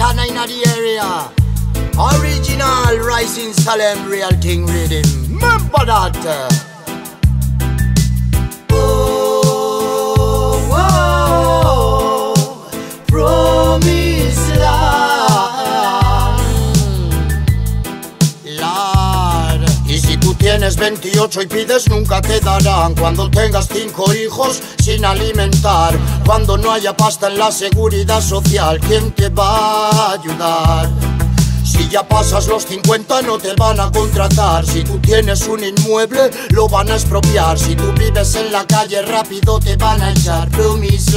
in the area. Original Rising Salem Real Ting Riddim. Remember that. 28 y pides nunca te darán. Cuando tengas cinco hijos sin alimentar Cuando no haya pasta en la seguridad social ¿Quién te va a ayudar? Si ya pasas los 50 no te van a contratar. Si tú tienes un inmueble lo van a expropiar. Si tú vives en la calle rápido te van a echar Promise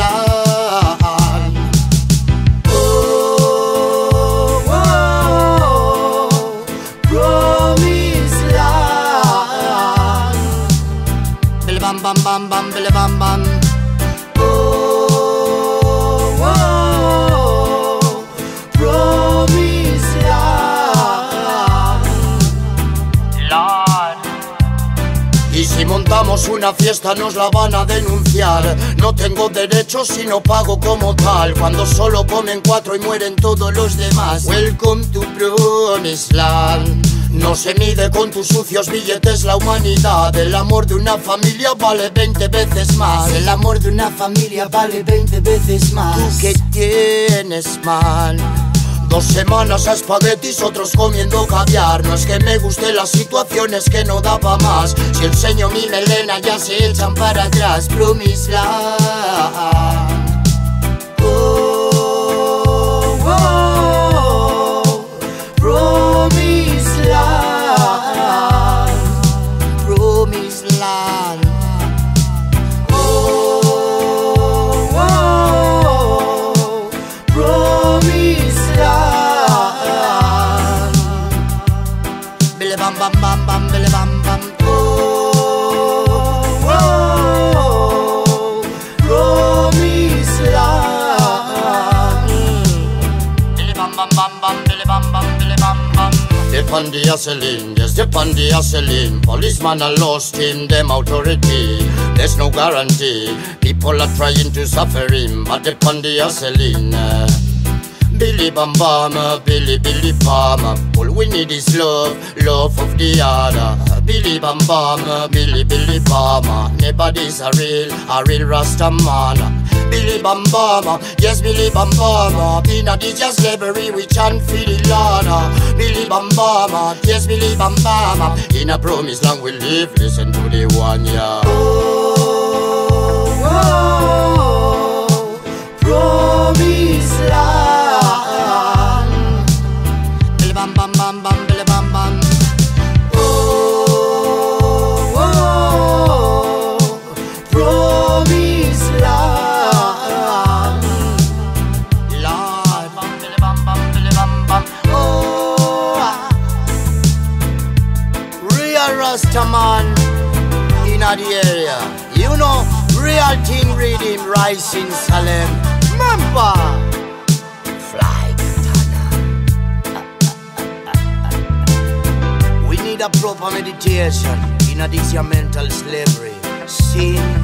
bam bam bam bam bele bam bam. Oh, oh, promise land. Y si montamos una fiesta nos la van a denunciar. No tengo derechos si no pago como tal. Cuando solo comen cuatro y mueren todos los demás. Welcome to Promised Land no se mide con tus sucios billetes la humanidad. El amor de una familia vale 20 veces más. El amor de una familia vale 20 veces más. ¿Tú qué tienes mal? Dos semanas a espaguetis, otros comiendo caviar. No es que me guste la situación, es que no daba más. Si enseño mi melena ya se echan para atrás. Promise land. Bam billy bam bam. Oh, oh, oh. promise land. Billy bam bam bam billy bam bam, billy bam bam. Dip on the hustling, yes, dip on the hustling. Policeman are lost him, them authority. There's no guarantee. People are trying to suffer him, but dip on the hustling. Uh. Billy Bam Bam, uh, Billy Billy Bam. uh, All we need is love, love of the other. Billy Bam Bam, uh, Billy Billy uh, Nobody's a real, a real Rasta man. Billy Bam Bam, uh, yes Billy Bam Bam. uh, In a DJ slavery we chant for the uh, Billy Bam Bam, uh, yes Billy Bam Bam. uh, In a promised land we live, listen to the one yeah. Oh, real Rasta man in the area. You know, Real Ting Riddim rising Salem. Remember, Fly Katanah. We need a proper meditation in this mental slavery. Sin